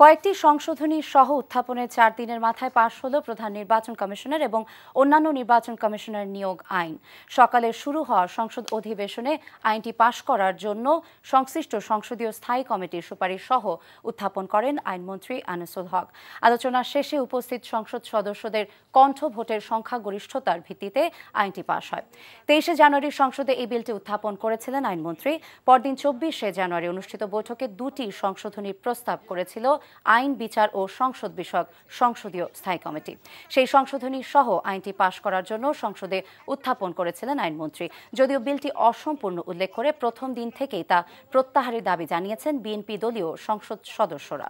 কয়েকটি সংশোধনী সহ উত্থাপনের চার দিনের মাথায় পাশ হল প্রধান নির্বাচন কমিশনার এবং অন্যান্য নির্বাচন কমিশনার নিয়োগ আইন। সকালে শুরু হওয়া সংসদ অধিবেশনে আইনটি পাশ করার জন্য সংশ্লিষ্ট সংসদীয় স্থায়ী কমিটির সুপারিশ সহ উত্থাপন করেন আইনমন্ত্রী আনিসুল হক। আলোচনা শেষে উপস্থিত সংসদ সদস্যদের কণ্ঠ ভোটের সংখ্যাগরিষ্ঠতার ভিত্তিতে আইনটি পাশ হয়। তেইশে জানুয়ারি সংসদে এই বিলটি উত্থাপন করেছিলেন আইনমন্ত্রী। পরদিন চব্বিশে জানুয়ারি অনুষ্ঠিত বৈঠকে দুটি সংশোধনীর প্রস্তাব করেছিল আইন, বিচার ও সংসদ বিষয়ক সংসদীয় স্থায়ী কমিটি। সেই সংশোধনী সহ আইনটি পাশ করার জন্য সংসদে উত্থাপন করেছিলেন আইনমন্ত্রী। যদিও বিলটি অসম্পূর্ণ উল্লেখ করে প্রথম দিন থেকেই তা প্রত্যাহারের দাবি জানিয়েছেন বিএনপি দলীয় সংসদ সদস্যরা।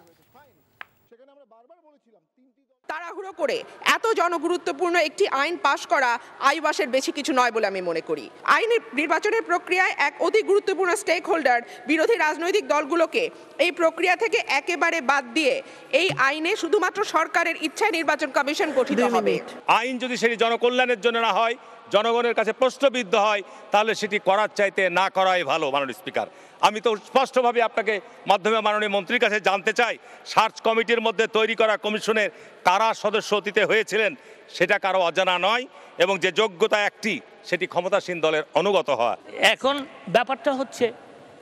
তাড়াহুড়ো করে এত জনগুরুত্বপূর্ণ একটি আইন পাশ করা আইবাসের বেশি কিছু নয় বলে আমি মনে করি। আইনের নির্বাচনের প্রক্রিয়ায় এক অতি গুরুত্বপূর্ণ স্টেক হোল্ডার বিরোধী রাজনৈতিক দলগুলোকে এই প্রক্রিয়া থেকে একেবারে বাদ দিয়ে এই আইনে শুধুমাত্র সরকারের ইচ্ছায় নির্বাচন কমিশন গঠিত হবে। আইন যদি সেটি জনকল্যাণের জন্য না হয় জনগণের কাছে প্রশ্নবিদ্ধ হয়, তাহলে সেটি করার চাইতে না করাই ভালো, মাননীয় স্পিকার। আমি তো স্পষ্টভাবে আপনাকে মাধ্যমে মাননীয় মন্ত্রীর কাছে জানতে চাই, সার্চ কমিটির মধ্যে তৈরি করা কমিশনের কারা সদস্য অতীতে হয়েছিলেন, সেটা কারও অজানা নয়, এবং যে যোগ্যতা একটি, সেটি ক্ষমতাসীন দলের অনুগত হওয়া। এখন ব্যাপারটা হচ্ছে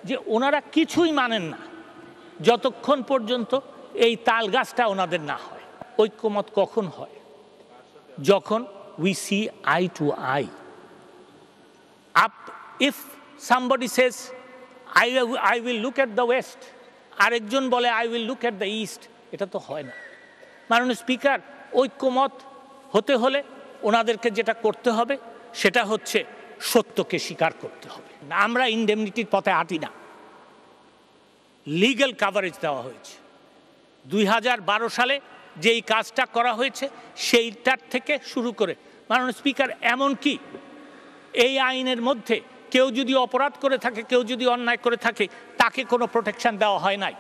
যে ওনারা কিছুই মানেন না, যতক্ষণ পর্যন্ত এই তাল গাছটা ওনাদের না হয়, ঐক্যমত কখন হয়? যখন we see eye to eye. Up, if somebody says, I, I will look at the west, আরেকজন বলে I will look at the east এটা তো হয় না। মাননীয় স্পিকার ঐক্যমত হতে হলে ওনাদেরকে যেটা করতে হবে সেটা হচ্ছে সত্যকে স্বীকার করতে হবে। আমরা ইন্ডেমনিটির পথে হাঁটি না। লিগ্যাল কাভারেজ দেওয়া হয়েছে। দুই হাজার বারো সালে যেই কাজটা করা হয়েছে সেইটার থেকে শুরু করে। মাননীয় স্পিকার, এমন কি? এই আইনের মধ্যে কেউ যদি অপরাধ করে থাকে, কেউ যদি অন্যায় করে থাকে, তাকে কোনো প্রোটেকশন দেওয়া হয় নাই।